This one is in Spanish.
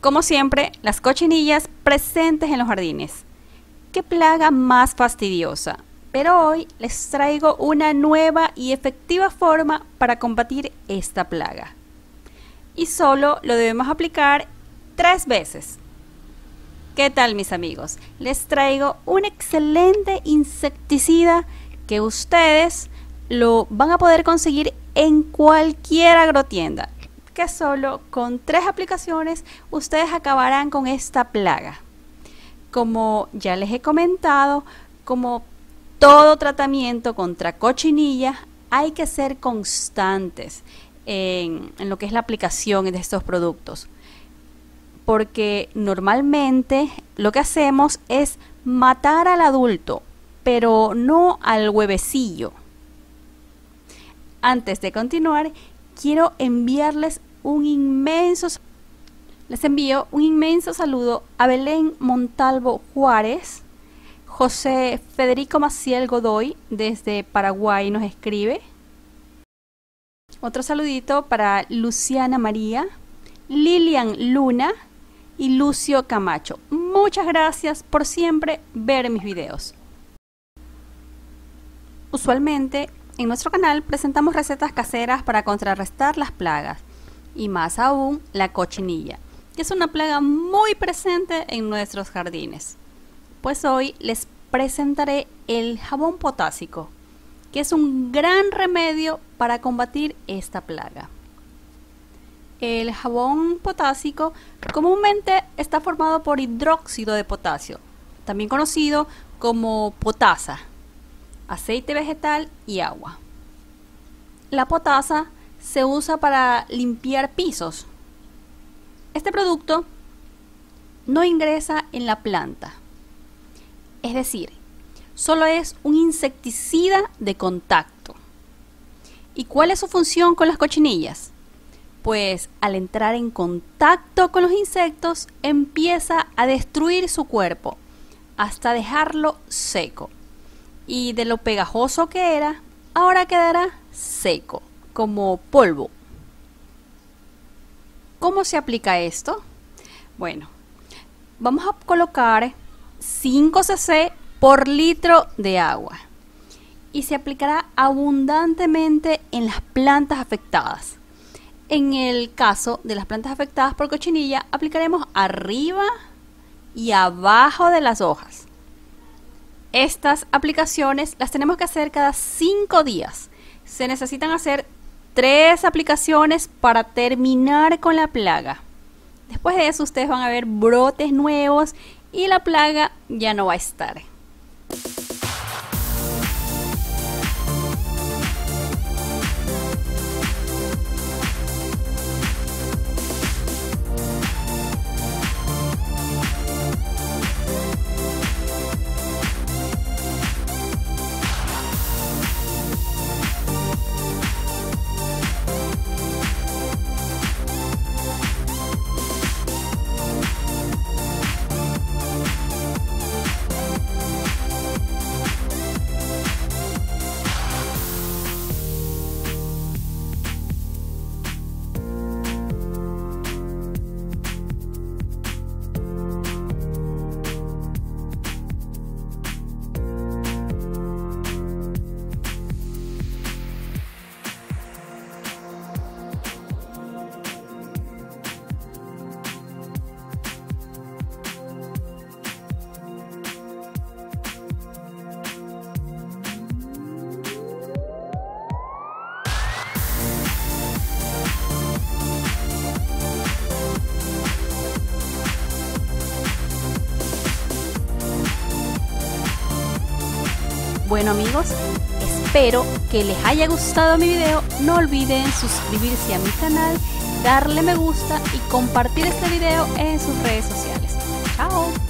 Como siempre, las cochinillas presentes en los jardines. ¿Qué plaga más fastidiosa? Pero hoy les traigo una nueva y efectiva forma para combatir esta plaga. Y solo lo debemos aplicar tres veces. ¿Qué tal mis amigos? Les traigo un excelente insecticida que ustedes lo van a poder conseguir en cualquier agrotienda. Que solo con tres aplicaciones ustedes acabarán con esta plaga. Como ya les he comentado, como todo tratamiento contra cochinilla, hay que ser constantes en, en lo que es la aplicación de estos productos. Porque normalmente lo que hacemos es matar al adulto, pero no al huevecillo. Antes de continuar, quiero enviarles un inmenso les envío un inmenso saludo a Belén Montalvo Juárez, José Federico Maciel Godoy desde Paraguay nos escribe. Otro saludito para Luciana María, Lilian Luna y Lucio Camacho. Muchas gracias por siempre ver mis videos. Usualmente en nuestro canal presentamos recetas caseras para contrarrestar las plagas y más aún la cochinilla que es una plaga muy presente en nuestros jardines. Pues hoy les presentaré el jabón potásico, que es un gran remedio para combatir esta plaga. El jabón potásico comúnmente está formado por hidróxido de potasio, también conocido como potasa, aceite vegetal y agua. La potasa se usa para limpiar pisos, este producto no ingresa en la planta. Es decir, solo es un insecticida de contacto. ¿Y cuál es su función con las cochinillas? Pues al entrar en contacto con los insectos empieza a destruir su cuerpo hasta dejarlo seco. Y de lo pegajoso que era, ahora quedará seco, como polvo. ¿Cómo se aplica esto? Bueno, vamos a colocar 5 cc por litro de agua y se aplicará abundantemente en las plantas afectadas. En el caso de las plantas afectadas por cochinilla, aplicaremos arriba y abajo de las hojas. Estas aplicaciones las tenemos que hacer cada 5 días. Se necesitan hacer tres aplicaciones para terminar con la plaga. Después de eso ustedes van a ver brotes nuevos y la plaga ya no va a estar. Bueno amigos, espero que les haya gustado mi video. No olviden suscribirse a mi canal, darle me gusta y compartir este video en sus redes sociales. ¡Chao!